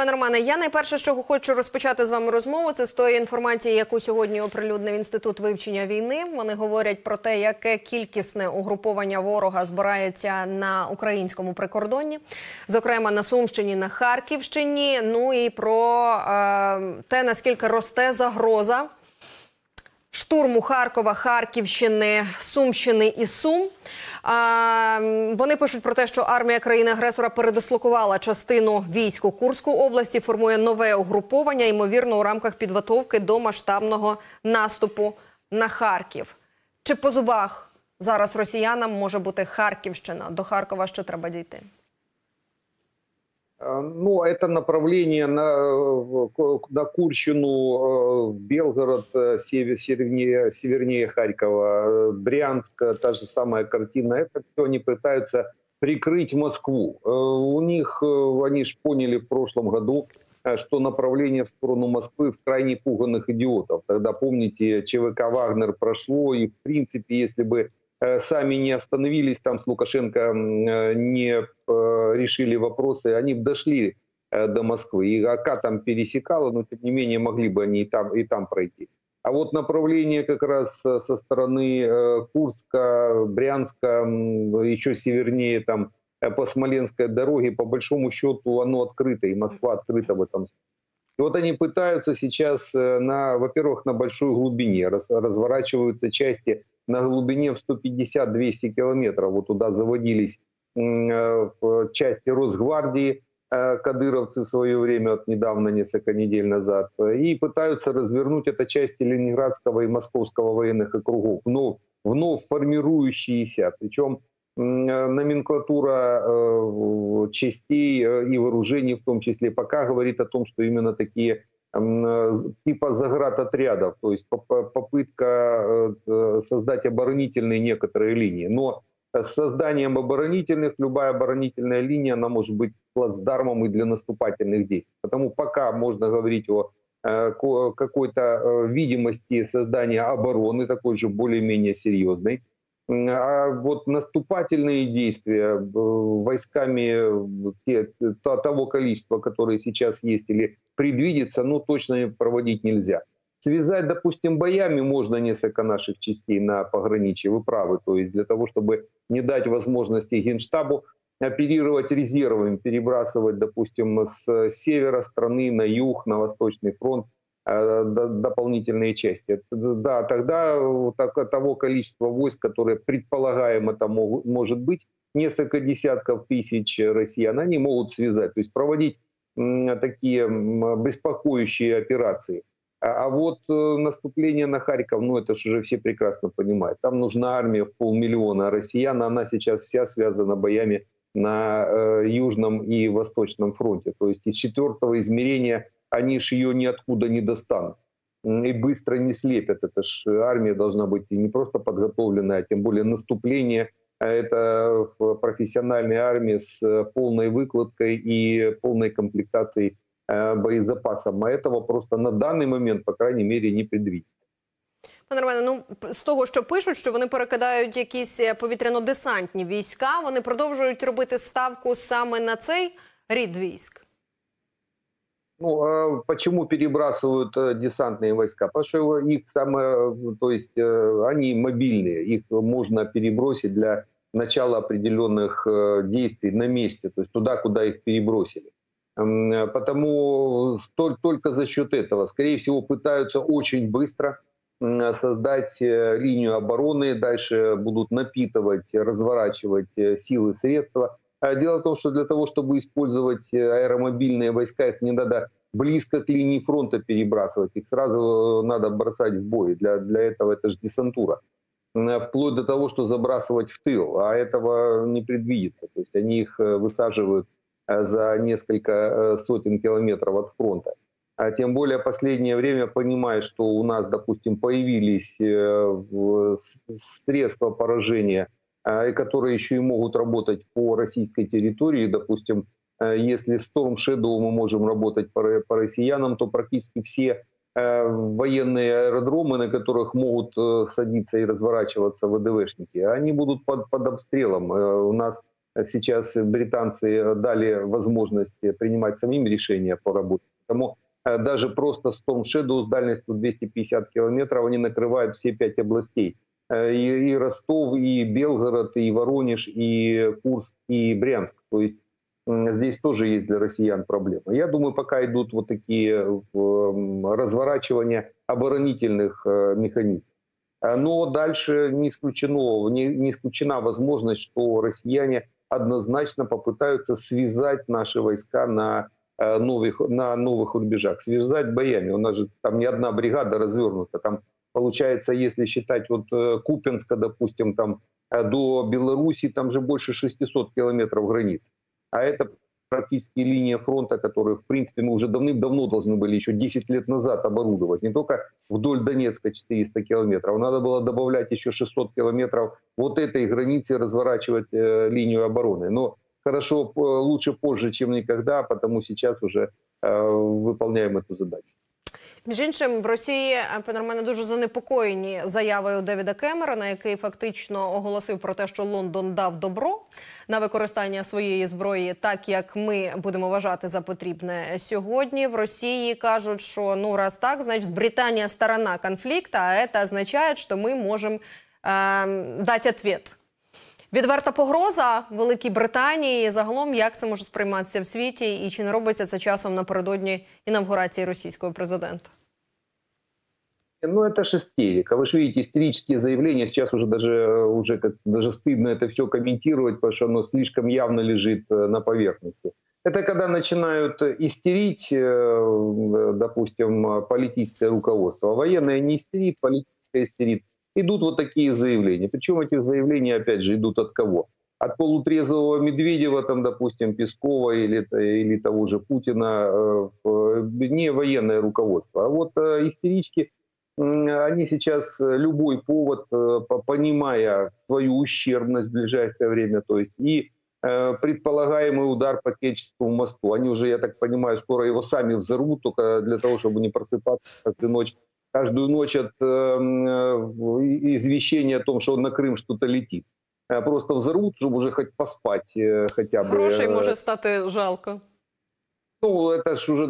Пане Романе, я найперше, що хочу розпочати з вами розмову, це з тої інформації, яку сьогодні оприлюднив інститут вивчення війни. Вони говорять про те, яке кількісне угруповання ворога збирається на українському прикордонні, зокрема на Сумщині, на Харківщині. Ну і про е, те, наскільки росте загроза штурму Харкова, Харківщини, Сумщини і Сум. А, Вони пишуть про те, що армія країни-агресора передислокувала частину військ у Курську області, формує нове угруповання, ймовірно, у рамках підготовки до масштабного наступу на Харків. Чи по зубах зараз росіянам може бути Харківщина? До Харкова ще треба дійти? Ну, это направление на, на Курщину, Белгород, север, севернее, севернее Харькова, Брянск, та же самая картина. Это все они пытаются прикрыть Москву. У них, они же поняли в прошлом году, что направление в сторону Москвы в крайне пуганных идиотов. Тогда, помните, ЧВК «Вагнер» прошло, и, в принципе, если бы Э, сами не остановились там с Лукашенко, э, не э, решили вопросы, они дошли до Москвы. И АК там пересекала, но тем не менее могли бы они и там, и там пройти. А вот направление как раз со стороны Курска, Брянска, еще севернее там по Смоленской дороге, по большому счету оно открыто, и Москва открыта в этом и вот они пытаются сейчас, на, во-первых, на большой глубине, раз, разворачиваются части на глубине в 150-200 километров. Вот туда заводились э, в части Росгвардии э, кадыровцы в свое время, вот недавно, несколько недель назад, и пытаются развернуть это части Ленинградского и Московского военных округов, вновь, вновь формирующиеся, причем номенклатура э, частей и вооружений в том числе пока говорит о том, что именно такие типа заградотрядов, то есть попытка э, создать оборонительные некоторые линии. Но с созданием оборонительных, любая оборонительная линия, она может быть плацдармом и для наступательных действий. Потому пока можно говорить о э, какой-то видимости создания обороны, такой же более-менее серьезной. А вот наступательные действия войсками того количества, которые сейчас есть, или предвидится, ну точно проводить нельзя. Связать, допустим, боями можно несколько наших частей на пограничье, вы правы, то есть для того, чтобы не дать возможности Генштабу оперировать резервами, перебрасывать, допустим, с севера страны на юг, на Восточный фронт э, дополнительные части. Да, тогда так, того количества войск, которое предполагаемо там может быть, несколько десятков тысяч россиян, они могут связать, то есть проводить такие беспокоящие операции. А, а вот э, наступление на Харьков, ну это же уже все прекрасно понимают. Там нужна армия в полмиллиона а россиян, она сейчас вся связана боями на э, Южном и Восточном фронте. То есть из четвертого измерения они же ее ниоткуда не достанут и быстро не слепят. Это же армия должна быть не просто подготовленная, а тем более наступление – это профессиональная армия с э, полной выкладкой и полной комплектацией э, боєзапасом. А этого просто на даний момент, по крайней мере, не предвидится. Пане Романе, ну з того, що пишуть, що вони перекидають якісь е, повітряно-десантні війська, вони продовжують робити ставку саме на цей рід військ. Ну, а почему перебрасывают э, десантные войска? Потому что их самое, то есть они мобильные, их можно перебросить для начала определенных э, действий на месте, то есть туда, куда их перебросили. Потому только за счет этого, скорее всего, пытаются очень быстро создать э, линию обороны, дальше будут напитывать, разворачивать э, силы, средства. А дело в том, что для того, чтобы использовать аэромобильные войска, их не надо близко к линии фронта перебрасывать, их сразу надо бросать в бой. Для, для этого это же десантура. Э, вплоть до того, что забрасывать в тыл, а этого не предвидится. То есть они их э, высаживают э, за несколько сотен километров от фронта. А тем более последнее время понимая, что у нас, допустим, появились средства поражения, которые еще и могут работать по российской территории, допустим, если Storm Shadow мы можем работать по, по россиянам, то практически все Э, военные аэродромы, на которых могут э, садиться и разворачиваться ВДВшники, они будут под, под обстрелом. Э, у нас э, сейчас британцы э, дали возможность принимать самим решения по работе. Поэтому э, даже просто Storm Shadow с дальностью 250 километров, они накрывают все пять областей. Э, И, и Ростов, и Белгород, и Воронеж, и Курск, и Брянск. То есть здесь тоже есть для россиян проблемы. Я думаю, пока идут вот такие разворачивания оборонительных э, механизмов. Э, Но дальше не, исключено, не, не исключена возможность, что россияне однозначно попытаются связать наши войска на новых, на новых рубежах, связать боями. У нас же там не одна бригада развернута. Там получается, если считать вот э, Купенска, допустим, там э, до Беларуси, там же больше 600 километров границ. А это практически линия фронта, которую, в принципе, мы уже давным-давно должны были еще 10 лет назад оборудовать. Не только вдоль Донецка 400 километров, надо было добавлять еще 600 километров вот этой границы, разворачивать э, линию обороны. Но хорошо, лучше позже, чем никогда, потому сейчас уже э, выполняем эту задачу. Між іншим, в Росії е, дуже занепокоєні заявою Девіда Кемерона, який фактично оголосив про те, що Лондон дав добро на використання своєї зброї, так як ми будемо вважати за потрібне сьогодні. В Росії кажуть, що ну раз так, значить Британія сторона конфлікту, а це означає, що ми можемо е, дати відповідь. Відверта погроза Великій Британії. Загалом, як це може сприйматися в світі, і чи не робиться це часом напередодні інавгурації російського президента? Ну, это же истерика. Вы же видите, истерические заявления. Сейчас уже даже, э, уже как, даже стыдно это все комментировать, потому что оно слишком явно лежит э, на поверхности. Это когда начинают истерить, э, допустим, политическое руководство. А военное не истерит, политическое истерит. Идут вот такие заявления. Причем эти заявления, опять же, идут от кого? От полутрезвого Медведева, там, допустим, Пескова или, или того же Путина, не военное руководство. А вот истерички они сейчас любой повод, понимая свою ущербность в ближайшее время, то есть и предполагаемый удар по Керченскому мосту, они уже, я так понимаю, скоро его сами взорвут, только для того, чтобы не просыпаться каждую ночь, каждую ночь от извещения о том, что на Крым что-то летит. Просто взорвут, чтобы уже хоть поспать хотя бы. Грошей може стати жалко. Ну, это же уже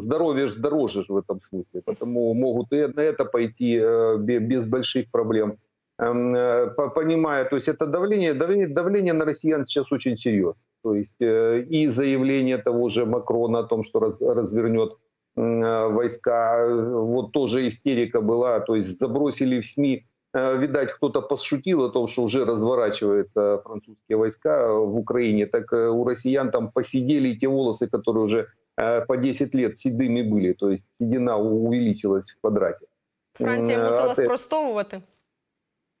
здоровье ж дороже ж в этом смысле, потому могут и на это пойти без больших проблем. Понимая, то есть это давление, давление, давление на россиян сейчас очень серьезно. То есть и заявление того же Макрона о том, что раз, развернет войска, вот тоже истерика была, то есть забросили в СМИ, видать, кто-то пошутил о том, что уже разворачиваются французские войска в Украине, так у россиян там посидели те волосы, которые уже по 10 лет седыми были, то есть седина увеличилась в квадрате. Франція мусила спростовувати.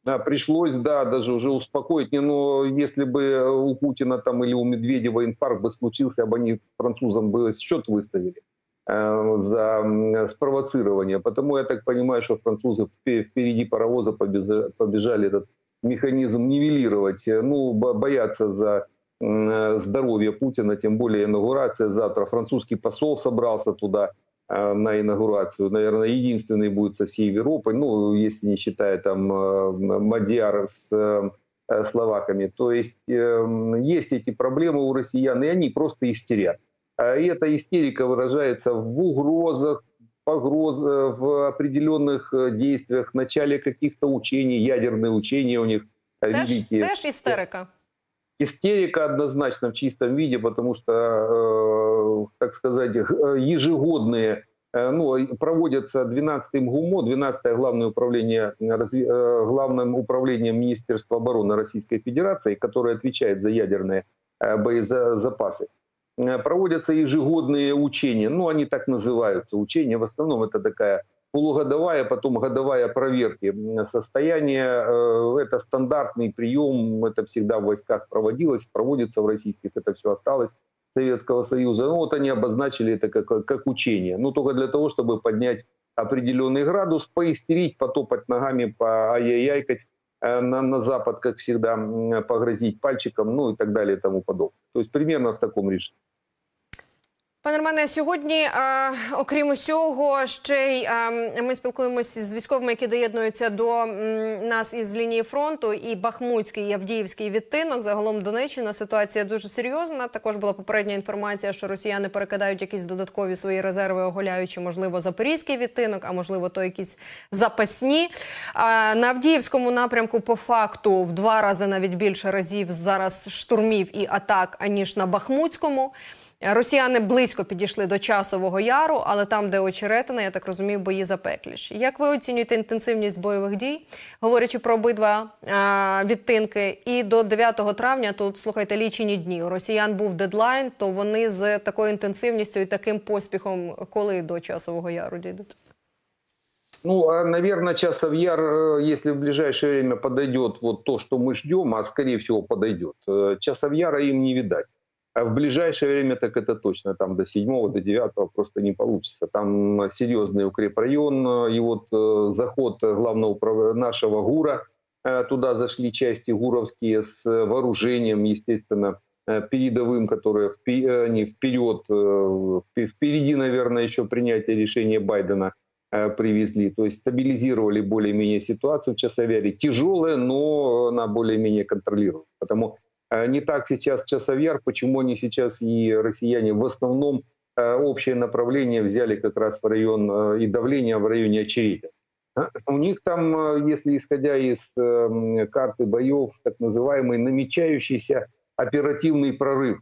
Да, пришлось, да, даже уже успокоить. Не, но если бы у Путина там или у Медведева инфаркт бы случился, бы они французам бы счет выставили э, за э, спровоцирование. Потому я так понимаю, что французы впереди паровоза побежали, этот механизм нивелировать. Ну, боятся за э, здоровье Путина, тем более инаугурация завтра. Французский посол собрался туда э, на инаугурацию. Наверное, единственный будет со всей Европы, ну, если не считая там э, Мадьяр с э, словаками. То есть э, есть эти проблемы у россиян, и они просто истерят. А И эта истерика выражается в угрозах, погроз, э, в определенных э, действиях, в начале каких-то учений, ядерные учения у них э, Теж, великие. теж істерика. Истерика однозначно в чистом виде, потому что, э, так сказать, ежегодные, ну, проводятся 12-м ГУМО, 12-е главное управление, главным управлением Министерства обороны Российской Федерации, которое отвечает за ядерные боезапасы. Э, Проводятся ежегодные учения, ну, они так называются, учения, в основном это такая полугодовая, потом годовая проверки состояния. э, Это стандартный прием, это всегда в войсках проводилось, проводится в российских, это все осталось Советского Союза. Ну вот они обозначили это как, как учение. Ну только для того, чтобы поднять определенный градус, поистерить, потопать ногами, по ай-яй-яйкать э, на, на Запад, как всегда, погрозить пальчиком, ну и так далее и тому подобное. То есть примерно в таком режиме. Пане Романе, сьогодні, а, окрім усього, ще й а, ми спілкуємося з військовими, які доєднуються до м, нас із лінії фронту. І Бахмутський і Авдіївський відтинок. Загалом Донеччина ситуація дуже серйозна. Також була попередня інформація, що росіяни перекидають якісь додаткові свої резерви, оголяючи, можливо, запорізький відтинок, а можливо, то якісь запасні. А, на Авдіївському напрямку, по факту, в два рази навіть більше разів зараз штурмів і атак, аніж на Бахмутському. Росіяни близько підійшли до часового яру, але там, де очеретина, я так розумію, бої запекліші. Як ви оцінюєте інтенсивність бойових дій, говорячи про обидва а, відтинки? І до 9 травня тут слухайте лічені дні. У росіян був дедлайн, то вони з такою інтенсивністю і таким поспіхом, коли до часового яру дійдуть? Ну, а, наверное, часов яр, э, если в ближайшее время подойдет вот то, что мы ждем, а скорее всего подойдет, э, часов яра им не видать. А в ближайшее время так это точно, там до 7 до 9 просто не получится. Там серьезный укрепрайон, и вот э, заход главного нашего ГУРа, э, туда зашли части ГУРовские с вооружением, естественно, э, передовым, которые э, не вперед, э, впе- впереди, наверное, еще принятие решения Байдена э, привезли. То есть стабилизировали более-менее ситуацию в Часовяре. Тяжелая, но она более-менее контролируемая. Потому Э, не так сейчас Часовьяр, почему они сейчас и россияне в основном э, общее направление взяли как раз в район э, и давление в районе Очередя. У них там, если исходя из эм, карты боев, так называемый намечающийся оперативный прорыв.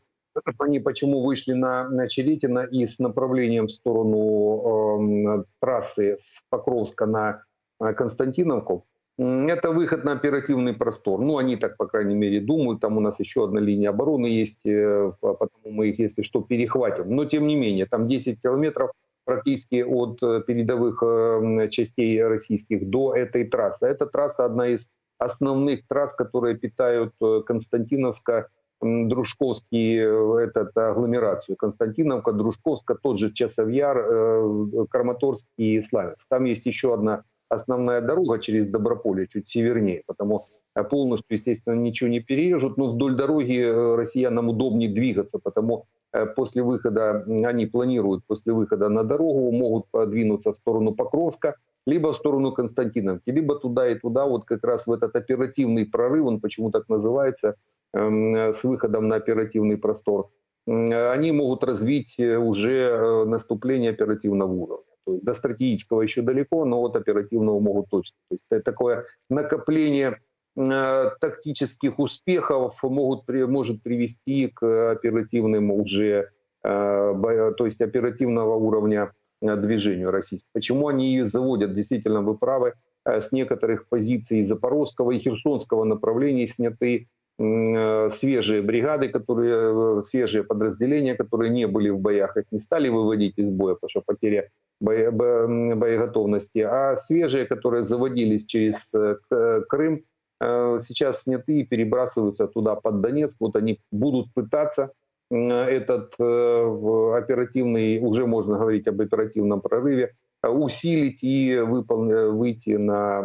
Они почему вышли на, на Черетина и с направлением в сторону э, трассы с Покровска на Константиновку, это выход на оперативный простор. Ну, они так, по крайней мере, думают. Там у нас еще одна линия обороны есть, э, потому мы их, если что, перехватим. Но, тем не менее, там 10 километров практически от э, передовых э, частей российских до этой трассы. Эта трасса одна из основных трасс, которые питают Константиновска, Дружковский, этот агломерацию. Константиновка, Дружковска, тот же Часовьяр, Краматорск и Славянск. Там есть еще одна основная дорога через Доброполе, чуть севернее, потому э, полностью, естественно, ничего не перережут, но вдоль дороги э, россиянам удобнее двигаться, потому э, после выхода, они планируют после выхода на дорогу, могут подвинуться в сторону Покровска, либо в сторону Константиновки, либо туда и туда, вот как раз в этот оперативный прорыв, он почему так называется, эм, с выходом на оперативный простор, они могут развить уже наступление оперативного уровня. То есть до стратегического еще далеко, но вот оперативного могут точно. То есть это такое накопление э, тактических успехов могут, может привести к оперативным уже, э, то есть оперативного уровня э, движению российского. Почему они ее заводят? Действительно, вы правы, с некоторых позиций Запорожского и Херсонского направлений сняты свежие бригады, которые, свежие подразделения, которые не были в боях, их не стали выводить из боя, потому что потеря боеготовности, а свежие, которые заводились через э, Крым, сейчас сняты и перебрасываются туда под Донецк. Вот они будут пытаться этот оперативный, уже можно говорить об оперативном прорыве, усилить и выполнить, выйти на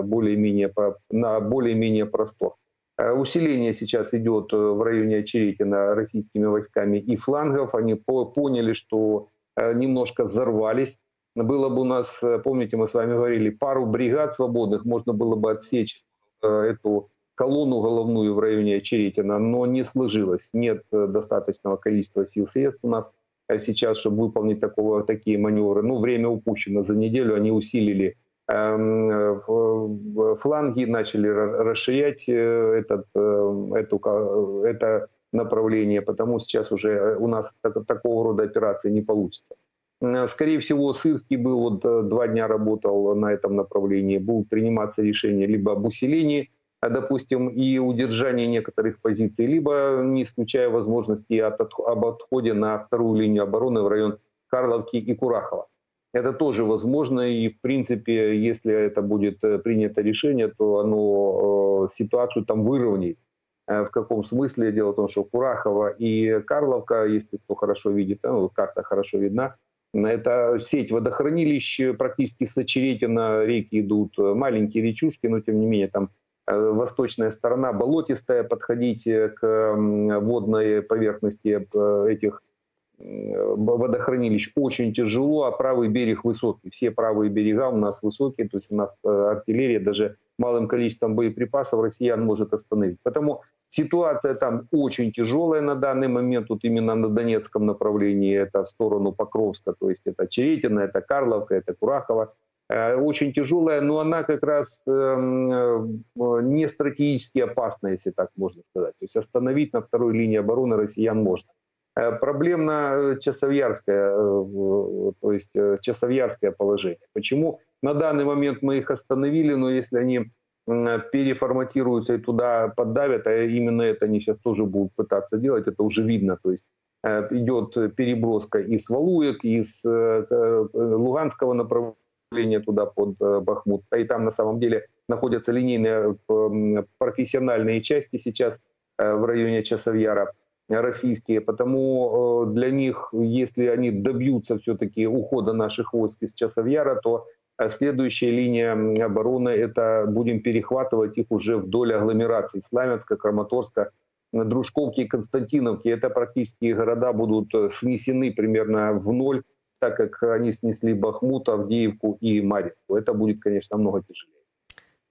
более-менее, на более-менее простор. Э, усиление сейчас идет э, в районе Очеретина российскими войсками и флангов. Они поняли, что э, немножко взорвались. Было бы у нас, помните, мы с вами говорили, пару бригад свободных, можно было бы отсечь эту колонну головную в районе Очеретина, но не сложилось. Нет достаточного количества сил средств у нас сейчас, чтобы выполнить такого, такие маневры. Ну, время упущено. За неделю они усилили Эм, э, фланги начали расширять э, этот, э, эту, это направление, потому сейчас уже у нас такого рода операции не получится. Скорее всего, Сырский был вот два дня работал на этом направлении, будут приниматься решения либо об усилении, допустим, и удержании некоторых позиций, либо не исключая возможности об отходе на вторую линию обороны в район Карловки и Курахова. Это тоже возможно, и в принципе, если это будет э, принято решение, то оно э, ситуацию там выровняет. Э, в каком смысле? Дело в том, что Курахова и Карловка, если кто хорошо видит, ну, карта хорошо видна, это сеть водохранилищ, практически с Очеретина реки идут маленькие речушки, но тем не менее там восточная сторона болотистая, подходить к водной поверхности этих водохранилищ очень тяжело, а правый берег высокий. Все правые берега у нас высокие, то есть у нас артиллерия даже малым количеством боеприпасов россиян может остановить. Поэтому ситуация там очень тяжелая на данный момент, тут именно на Донецком направлении, это в сторону Покровска, то есть это Черетина, это Карловка, это Курахова. Э, очень тяжелая, но она как раз эм, э, не стратегически опасна, если так можно сказать. То есть остановить на второй линии обороны россиян можно. Э, проблемно Часовьярское, то есть Часовьярское положение. Почему на данный момент мы их остановили, но если они переформатируются и туда поддавят, а именно это они сейчас тоже будут пытаться делать, это уже видно. То есть идет переброска из Валуек, из Луганского направления, туда под э, Бахмут. И там на самом деле находятся линейные профессиональные части сейчас э, в районе Часовьяра российские, потому э, для них, если они добьются все-таки ухода наших войск из Часовьяра, то следующая линия обороны – это будем перехватывать их уже вдоль агломераций Славянска, Краматорска, Дружковки и Константиновки. Это практически города будут снесены примерно в ноль так как они снесли Бахмут, Авдіївку і Мар'їнку. Это будет, конечно, намного тяжелее.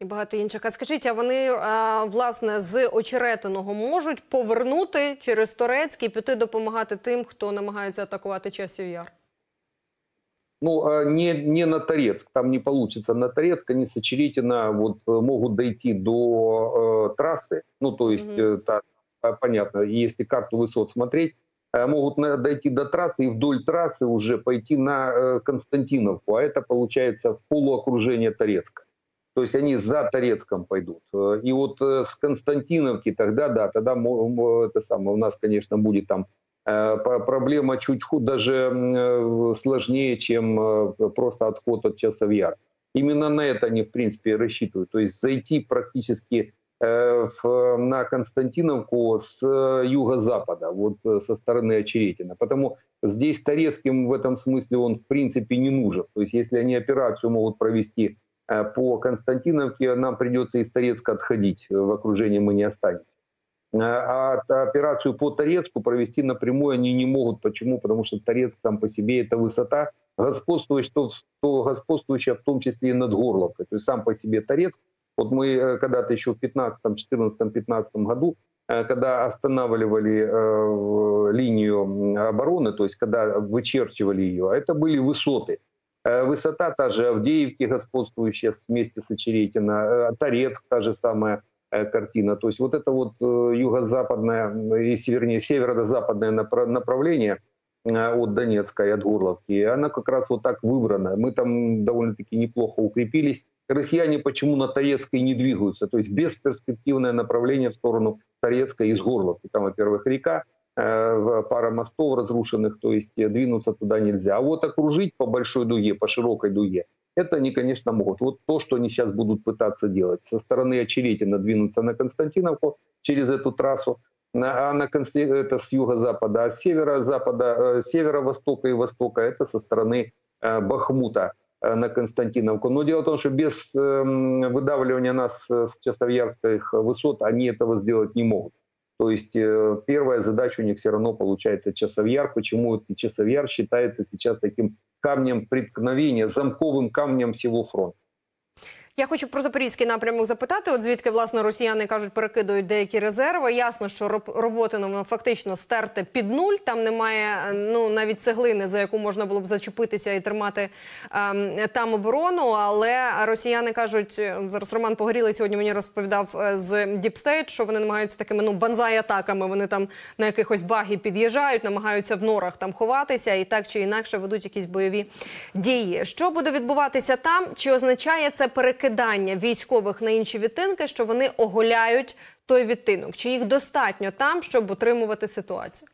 І багато інших. А скажіть, а вони а, власне з очеретиного можуть повернути через Торецьк і піти допомагати тим, хто намагається атакувати часів яр? Ну, не, не на Торецк, там не получится. На Торецк они с Очеретина вот, могут дойти до э, трассы. Ну, то есть, mm-hmm. так, понятно, если карту высот смотреть, Э, могут дойти до трассы и вдоль трассы уже пойти на э, Константиновку, а это получается в полуокружение Торецка. То есть они за Торецком пойдут. Э, и вот с Константиновки тогда, да, тогда это самое, у нас, конечно, будет там проблема чуть хуже, даже сложнее, чем просто отход от Часовьяр. Именно на это они, в принципе, рассчитывают. То есть зайти практически Э, на Константиновку с юго-запада, вот э, со стороны Очеретина. Потому здесь Торецким в этом смысле он в принципе не нужен. То есть если они операцию могут провести э, по Константиновке, нам придется из Торецка отходить, в окружении мы не останемся. А операцию по Торецку провести напрямую они не могут. Почему? Потому что Торецк сам по себе это высота, господствующая, что, что господствующая в том числе и над Горловкой. То есть сам по себе Торецк вот мы э, когда-то еще в 15, 14, 15 году, э, когда останавливали э, линию обороны, то есть когда вычерчивали ее, это были высоты. Высота та же Авдеевки, господствующая вместе с Очеретина, Торецк, та же самая картина. То есть вот это вот юго-западное, вернее, северо-западное направление от Донецка и от Горловки, она как раз вот так выбрана. Мы там довольно-таки неплохо укрепились россияне почему на Торецкой не двигаются. То есть бесперспективное направление в сторону Торецка из Горловки. Там, во-первых, река, э, пара мостов разрушенных, то есть двинуться туда нельзя. А вот окружить по большой дуге, по широкой дуге, это они, конечно, могут. Вот то, что они сейчас будут пытаться делать. Со стороны Очеретина двинуться на Константиновку через эту трассу, а на это с юго-запада, а с северо-запада, э, северо-востока и востока это со стороны э, Бахмута. Э, на Константиновку. Но дело в том, что без эм, выдавливания нас с Часовьярских высот они этого сделать не могут. То есть э, первая задача у них все равно получается Часовьяр. Почему Часовьяр считается сейчас таким камнем преткновения, замковым камнем всего фронта? Я хочу про запорізький напрямок запитати. От звідки власне росіяни кажуть, перекидують деякі резерви. Ясно, що Роботине фактично стерти під нуль. Там немає ну навіть цеглини, за яку можна було б зачепитися і тримати ем, там оборону. Але росіяни кажуть, зараз Роман Погорілий сьогодні мені розповідав е, з DeepState, що вони намагаються такими ну банзай-атаками. Вони там на якихось багі під'їжджають, намагаються в норах там ховатися і так чи інакше ведуть якісь бойові дії. Що буде відбуватися там? Чи означає це перекидання? перекидання військових на інші відтинки, що вони оголяють той відтинок? Чи їх достатньо там, щоб утримувати ситуацію?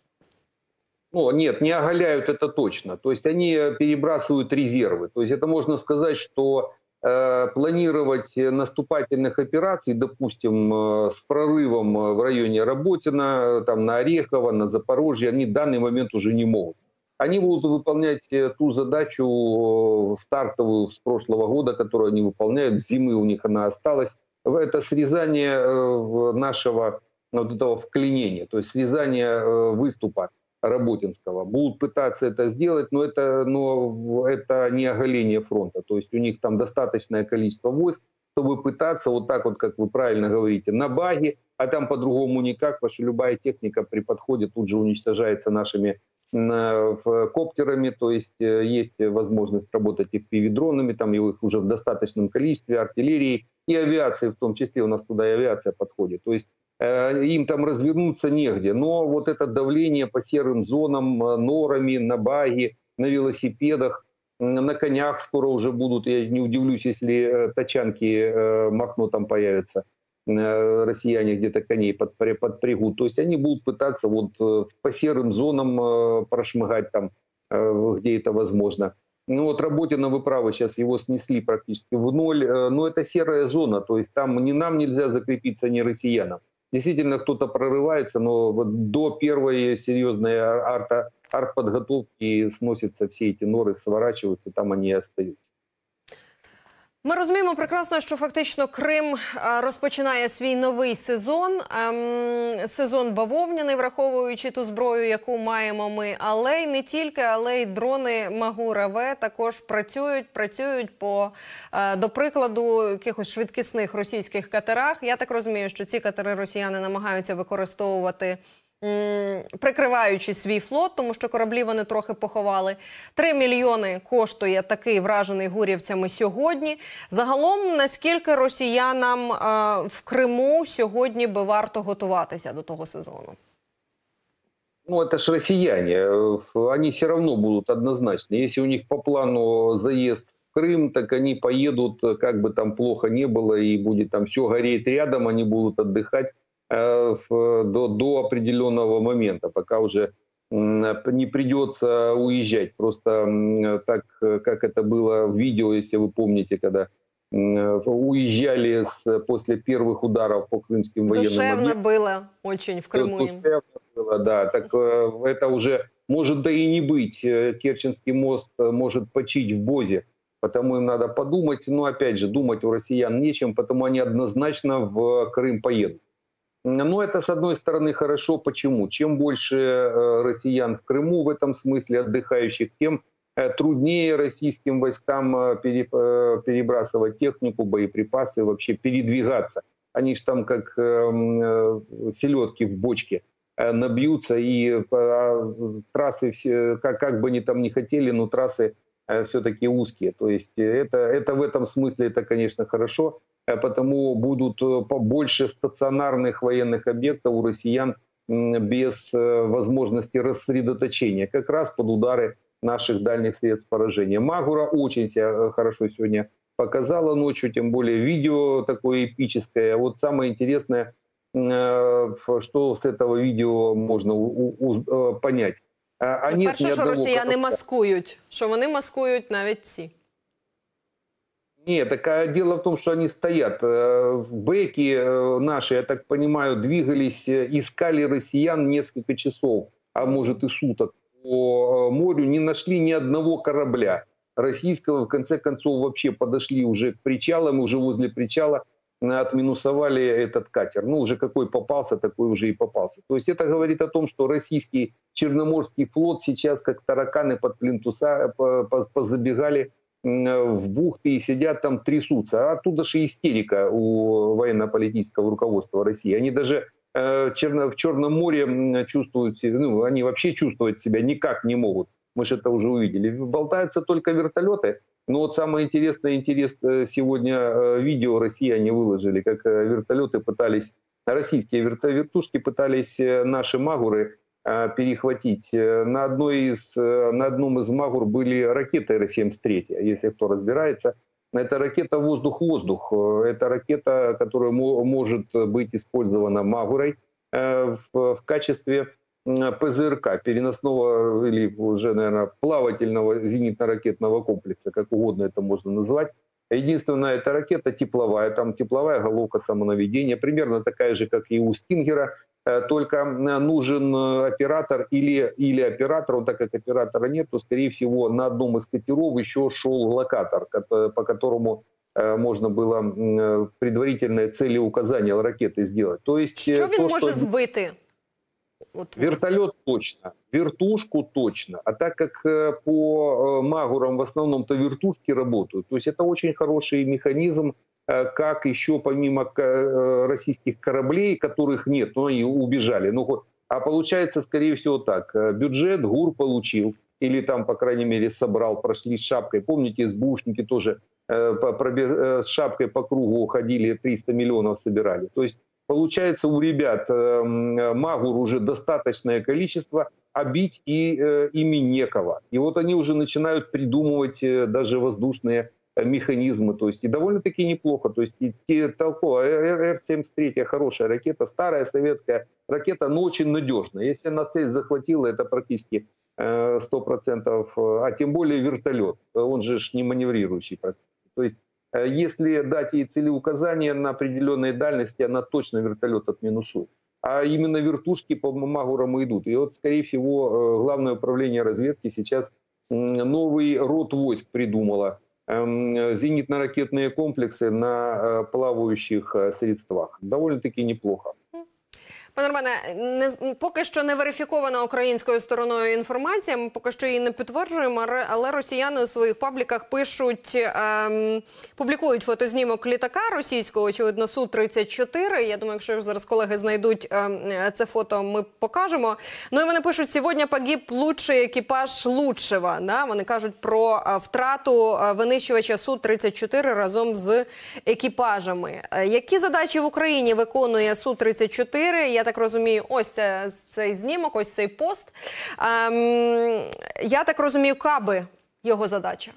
Ну, нет, не оголяют это точно. То есть они перебрасывают резервы. То есть это можно сказать, что э, планировать наступательных операций, допустим, э, с прорывом в районе Работина, там на Орехово, на Запорожье, они в данный момент уже не могут Они будут выполнять э, ту задачу э, стартовую с прошлого года, которую они выполняют. Зимы у них она осталась. Это срезание э, нашего вот этого вклинения, то есть срезание выступа Работинского. Будут пытаться это сделать, но это, но это не оголение фронта. То есть у них там достаточное количество войск, чтобы пытаться вот так вот, как вы правильно говорите, на баге, а там по-другому никак, потому что любая техника при подходе тут же уничтожается нашими коптерами, то есть э, есть возможность работать и дронами, там их уже в достаточном количестве, артиллерии и авиации в том числе, у нас туда и авиация подходит. То есть э, им там развернуться негде, но вот это давление по серым зонам, э, норами, на баге, на велосипедах, на конях скоро уже будут, я не удивлюсь, если тачанки Махно там появятся – россияне где-то коней подпрягут. То есть они будут пытаться вот э, по серым зонам э, прошмыгать там, где это возможно. Ну вот Работина, вы правы, сейчас его снесли практически в ноль, но это серая зона, то есть там ни нам нельзя закрепиться, ни россиянам. Действительно, кто-то прорывается, но вот до первой серьезной арта, артподготовки сносятся все эти норы, сворачиваются, там они и остаются. Ми розуміємо прекрасно, що фактично Крим розпочинає свій новий сезон, ем, сезон бавовняний, враховуючи ту зброю, яку маємо ми, але й не тільки, але й дрони Магура В також працюють. Працюють по е, до прикладу якихось швидкісних російських катерах. Я так розумію, що ці катери росіяни намагаються використовувати прикриваючи свій флот, тому що кораблі вони трохи поховали. Три мільйони коштує такий вражений гурівцями сьогодні. Загалом, наскільки росіянам в Криму сьогодні би варто готуватися до того сезону? Ну, это же россияне. Они все равно будут однозначно. Если у них по плану заезд в Крым, так они поедут, как бы там плохо не было, и будет там все гореть рядом, они будут отдыхать. Э, до, до определенного момента, пока уже не придется уезжать. Просто так, как это было в видео, если вы помните, когда уезжали с, после первых ударов по крымским военным Душевно объектам. было очень в Крыму. Душевно было, да. Так э, это уже может да и не быть. Э, Керченский мост может почить в Бозе. Потому им надо подумать. Но опять же, думать у россиян нечем, потому они однозначно в Крым поедут. Но это, с одной стороны, хорошо. Почему? Чем больше э, россиян в Крыму в этом смысле отдыхающих, тем э, труднее российским войскам э, перебрасывать технику, боеприпасы, вообще передвигаться. Они же там как селедки в бочке набьются, и трассы, все, как, как бы они там ни хотели, но трассы все-таки узкие. То есть это, это в этом смысле, это, конечно, хорошо. Э, потому будут э, побольше стационарных военных объектов у россиян без э, возможности рассредоточения, как раз под удары наших дальних средств поражения. Магура очень себя хорошо сегодня показала ночью, тем более видео такое эпическое. Вот самое интересное, что с этого видео можно понять. А нет Перше, що росіяни маскують, що вони маскують навіть ці. Нет, так а дело в том, что они стоят. Э, Бэки э, наши, я так понимаю, двигались, э, искали россиян несколько часов, а может и суток по морю, не нашли ни одного корабля российского. В конце концов вообще подошли уже к причалам, уже возле причала отминусовали этот катер. Ну, уже какой попался, такой уже и попался. То есть это говорит о том, что российский Черноморский флот сейчас как тараканы под плинтуса позабегали в бухты и сидят там трясутся. А оттуда же истерика у военно-политического руководства России. Они даже э, в Черном море чувствуют, ну, они вообще чувствовать себя никак не могут. Мы же это уже увидели. Болтаются только вертолеты. Но вот самое интересное интерес э, сегодня э, видео россияне выложили, как вертолеты пытались, российские вертушки пытались наши магуры Э, перехватить. Э, на, одной из, э, на одном из Магур были ракеты Р-73, если кто разбирается. Это ракета воздух-воздух. Это ракета, которая может быть использована Магурой в, в качестве ПЗРК, переносного или уже, наверное, плавательного зенитно-ракетного комплекса, как угодно это можно назвать. Единственная эта ракета тепловая, там тепловая головка самонаведения, примерно такая же, как и у Стингера – Э, только нужен э, оператор или, или оператор, так как оператора нет, то, скорее всего, на одном из катеров еще шел локатор, по которому э, можно было предварительное целеуказание ракеты сделать. То есть, Що він то, може що... збити? От Вертолет точно, вертушку точно. А так как э, по э, Магурам в основном-то вертушки работают, то есть это очень хороший механизм, э, как еще помимо российских кораблей, которых нет, но они убежали. Ну, а получается, скорее всего, так. Бюджет ГУР получил, или там, по крайней мере, собрал, прошли с шапкой. Помните, СБУшники тоже с шапкой по кругу ходили, 300 миллионов собирали. То есть Получается, у ребят э, м, Магур уже достаточное количество, а бить и, э, ими некого. И вот они уже начинают придумывать э, даже воздушные э, механизмы, то есть и довольно-таки неплохо. То есть и те толковая Р-73 хорошая ракета, старая советская ракета, но очень надежная. Если она цель захватила, это практически э, 100%, э, а тем более вертолет, он же не маневрирующий практически. То есть Э, если дать ей целеуказания на определенной дальности, она точно вертолет отминусует. А именно вертушки по Магурам идут. И вот, скорее всего, э, Главное управление разведки сейчас новый род войск придумало. Эм, Зенитно-ракетные комплексы на э, плавающих э, средствах. Довольно-таки неплохо. Пане Романе, не поки що не верифікована українською стороною інформація. Ми поки що її не підтверджуємо, але- росіяни у своїх пабліках пишуть, ем, публікують фотознімок літака російського, очевидно, су 34 Я думаю, якщо зараз колеги знайдуть ем, це фото, ми покажемо. Ну і вони пишуть: сьогодні погиб лучший екіпаж Лучшева. Да? Вони кажуть про е, втрату е, винищувача су 34 разом з екіпажами. Е, Які задачі в Україні виконує су 34 Я так розумію, ось це цей знімок, ось цей пост. Ем, я так розумію, каби його задача.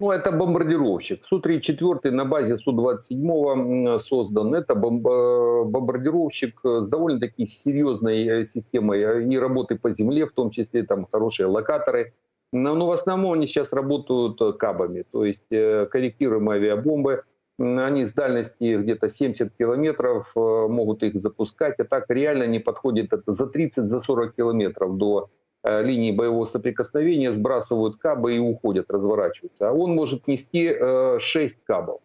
Ну, это бомбардировщик. Су-34 на базе Су-27 м, создан. Это бом- э, бомбардировщик э, с довольно-таки серьезной э, системой э, и работы по земле, в том числе там хорошие локаторы. Но, но в основном они сейчас работают э, кабами, то есть э, корректируемые авиабомбы. они с дальности где-то 70 километров э, могут их запускать, а так реально не подходит это за 30-40 километров до э, линии боевого соприкосновения, сбрасывают кабы и уходят, разворачиваются. А он может нести э, 6 кабов.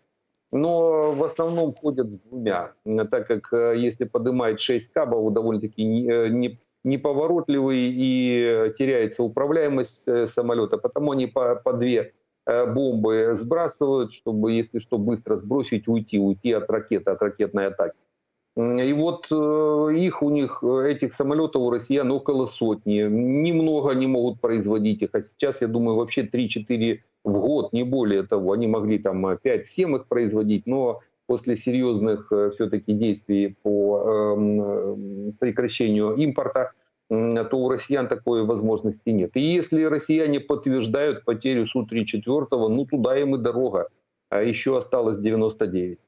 Но в основном ходят с двумя, так как э, если поднимает 6 кабов, довольно-таки не- э, не- неповоротливый и э, теряется управляемость э, самолета, потому они по, по две э, бомбы сбрасывают, чтобы, если что, быстро сбросить, уйти, уйти от ракеты, от ракетной атаки. И вот э, их у них, э, этих самолетов у россиян около сотни. Немного они могут производить их. А сейчас, я думаю, вообще 3-4 в год, не более того. Они могли там э, 5-7 их производить, но после серьезных все-таки действий по эм, э, прекращению импорта, то у россиян такой возможности нет. И если россияне подтверждают потерю Су-34, ну туда им и дорога. А еще осталось 99.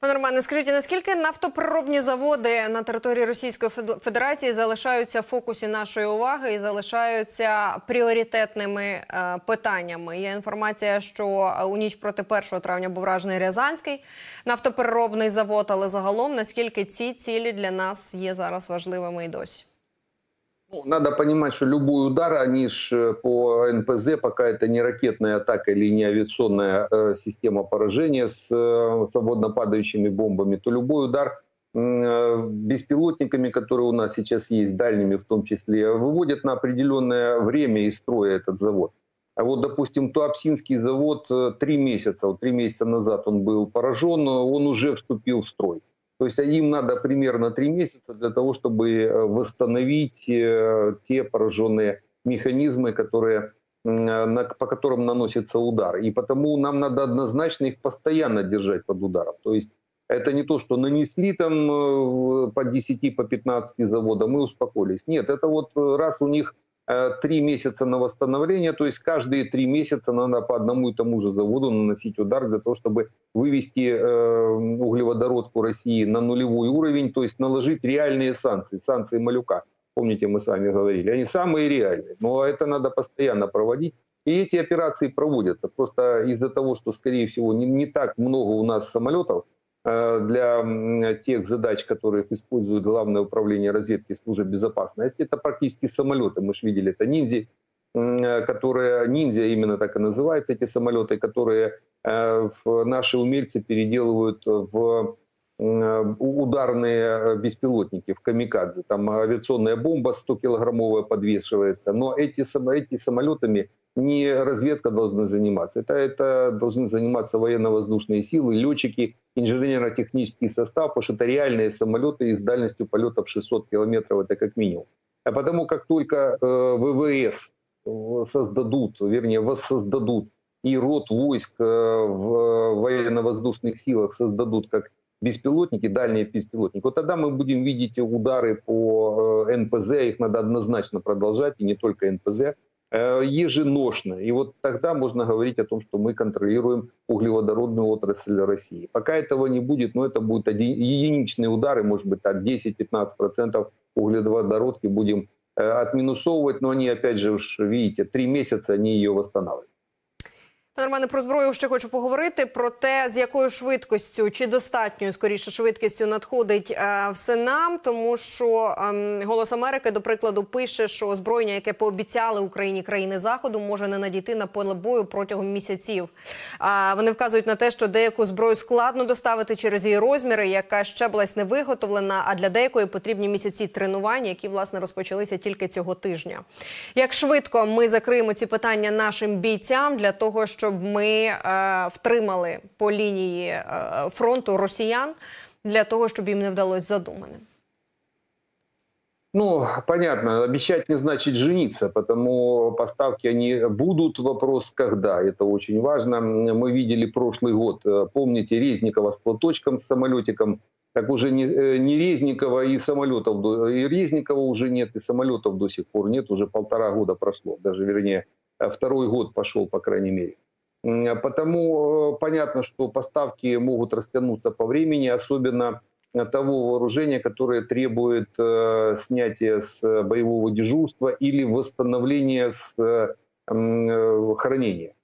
Пане Романе, скажіть, наскільки нафтопереробні заводи на території Російської Фед- Федерації залишаються в фокусі нашої уваги і залишаються пріоритетними е, питаннями? Є інформація, що е, у ніч проти 1 травня був вражений Рязанський нафтопереробний завод, але загалом наскільки ці цілі для нас є зараз важливими і досі? Ну, надо понимать, что любой удар, они ж э, по НПЗ, пока это не ракетная атака или не авиационная э, система поражения с э, свободно падающими бомбами, то любой удар беспилотниками, которые у нас сейчас есть, дальними в том числе, выводят на определенное время из строя этот завод. А вот, допустим, Туапсинский завод три месяца, вот три месяца назад он был поражен, он уже вступил в строй. То есть им надо примерно три месяца для того, чтобы э, восстановить э, те пораженные механизмы, которые, на- по которым наносится удар. И потому нам надо однозначно их постоянно держать под ударом. То есть это не то, что нанесли там э, по 10, по 15 заводам и успокоились. Нет, это вот э, раз у них э, три месяца на восстановление, то есть каждые три месяца надо по одному и тому же заводу наносить удар для того, чтобы вывести э, углеводородку России на нулевой уровень, то есть наложить реальные санкции, санкции Малюка. Помните, мы с вами говорили, они самые реальные, но это надо постоянно проводить. И эти операции проводятся. Просто из-за того, что, скорее всего, не, не так много у нас самолетов э, для м, тех задач, которых использует Главное управление разведки службы безопасности, это практически самолеты. Мы же видели, это ниндзя, э, которые, ниндзя именно так и называются, эти самолеты, которые э, наши умельцы переделывают в э, ударные э, беспилотники в камикадзе. Там авиационная бомба 100-килограммовая подвешивается. Но эти, эти самолетами не разведка должна заниматься. Это, это должны заниматься военно-воздушные силы, летчики, инженерно-технический состав, потому что это реальные самолеты с дальностью полета в 600 километров, это как минимум. А потому как только э, ВВС создадут, вернее, воссоздадут и род войск э, в военно-воздушных силах создадут как беспилотники, дальние беспилотники, вот тогда мы будем видеть удары по э, НПЗ, их надо однозначно продолжать, и не только НПЗ, еженошно. И вот тогда можно говорить о том, что мы контролируем углеводородную отрасль России. Пока этого не будет, но это будут единичные удары, может быть, так 10-15% углеводородки будем отминусовывать, но они, опять же, видите, три месяца они ее восстанавливают. Пане про зброю ще хочу поговорити про те, з якою швидкістю чи достатньою скоріше швидкістю надходить е, все нам, тому що е, голос Америки, до прикладу, пише, що озброєння, яке пообіцяли Україні країни заходу, може не надійти на поле бою протягом місяців. А вони вказують на те, що деяку зброю складно доставити через її розміри, яка ще була не виготовлена. А для деякої потрібні місяці тренувань, які власне розпочалися тільки цього тижня. Як швидко ми закриємо ці питання нашим бійцям для того, щоб щоб ми е, втримали по лінії е, фронту росіян для того, щоб їм не вдалося задуманим? Ну, понятно, обещать не значит жениться, потому поставки они будут. Вопрос, когда, это очень важно. Мы видели прошлый год, э, помните, Резникова с платочком, с самолетиком, так уже не, э, не Резникова и самолетов, и Резникова уже нет, и самолетов до сих пор нет, уже полтора года прошло, даже вернее, э, второй год пошел, по крайней мере. Потому э, понятно, что поставки могут растянуться по времени, особенно того вооружения, которое требует э, снятия с боевого дежурства или восстановления с э, хранения.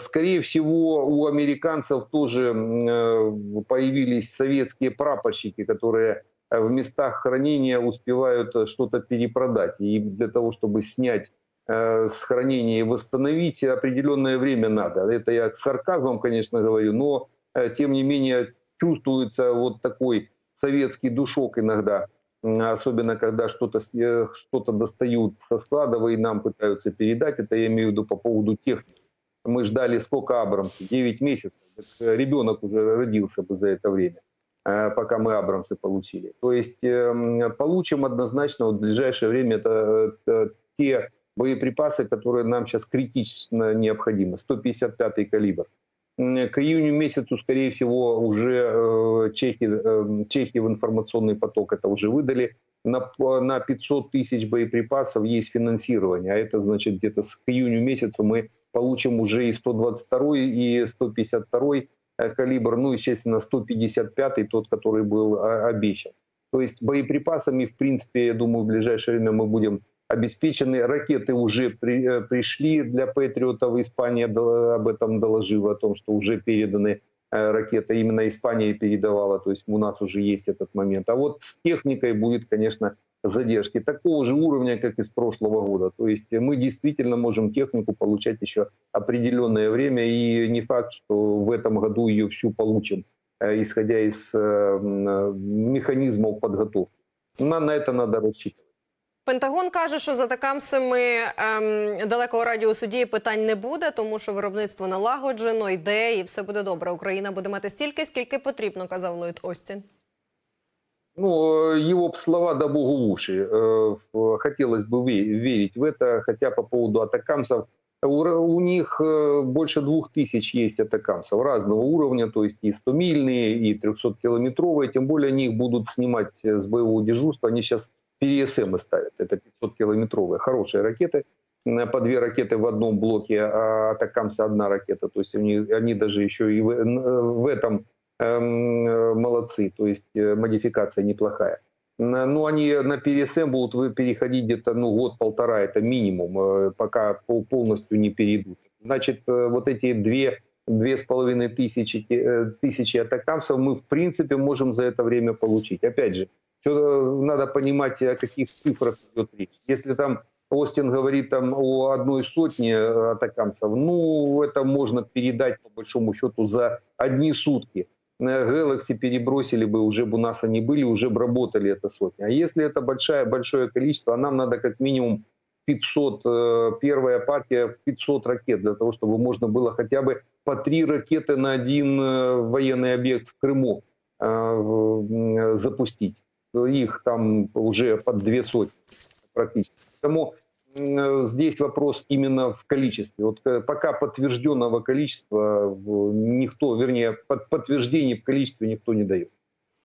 Скорее всего, у американцев тоже появились советские прапорщики, которые в местах хранения успевают что-то перепродать. И для того, чтобы снять Э, с хранения и восстановить определенное время надо. Это я с сарказмом, конечно, говорю, но э, тем не менее чувствуется вот такой советский душок иногда, особенно когда что-то э, что достают со складов и нам пытаются передать. Это я имею в виду по поводу техники. Мы ждали сколько Абрамса? 9 месяцев. Ребенок уже родился бы за это время пока мы Абрамсы получили. То есть эм, получим однозначно вот в ближайшее время это те боеприпасы, которые нам сейчас критично необходимы. 155-й калибр. К июню месяцу, скорее всего, уже э, чехи, э, чехи в информационный поток это уже выдали. На, на 500 тысяч боеприпасов есть финансирование, а это значит где-то с июню месяцу мы получим уже и 122 и 152 э, калибр, ну, естественно, 155 тот, который был а, обещан. То есть боеприпасами, в принципе, я думаю, в ближайшее время мы будем обеспечены. Ракеты уже при, э, пришли для Патриотов. Испания об этом доложила, о том, что уже переданы э, ракеты. Именно Испания передавала, то есть у нас уже есть этот момент. А вот с техникой будет, конечно, задержки такого же уровня, как и с прошлого года. То есть мы действительно можем технику получать еще определенное время, и не факт, что в этом году ее всю получим, э, исходя из механизмов подготовки. На, на это надо рассчитывать. Пентагон каже, що за атакамсами ем, далекого радіусу дії питань не буде, тому що виробництво налагоджено, йде і все буде добре. Україна буде мати стільки, скільки потрібно, казав Ллойд Остін. Ну, его слова да богу в уши. Э, хотелось бы верить в это, хотя по поводу атакамсов, у них э, больше двух тысяч есть атакамсов разного уровня, то есть и 100-мильные, и 300-километровые, тем более они их будут снимать с боевого дежурства, они сейчас ПСМ ставят. Это 500-километровые хорошие ракеты. По две ракеты в одном блоке, а атакамса одна ракета. То есть они, они даже еще и в, в этом эм, молодцы. То есть э, модификация неплохая. Ну, они на ПСМ будут переходить где-то ну, год-полтора, это минимум, э, пока полностью не перейдут. Значит, э, вот эти две две с половиной тысячи, тысячи атакамсов мы, в принципе, можем за это время получить. Опять же, все надо понимать, о каких цифрах идет речь. Если там Остин говорит там о одной сотне атакамцев, ну, это можно передать, по большому счету, за одни сутки. Galaxy перебросили бы, уже бы у нас они были, уже бы работали это сотни. А если это большое, большое количество, а нам надо как минимум 500, э, первая партия в 500 ракет, для того, чтобы можно было хотя бы по три ракеты на один э, военный объект в Крыму э, запустить. Их там уже под две сотни практически. Поэтому здесь вопрос именно в количестве. Вот пока подтвержденного количества никто, вернее, подтверждений в количестве никто не дает.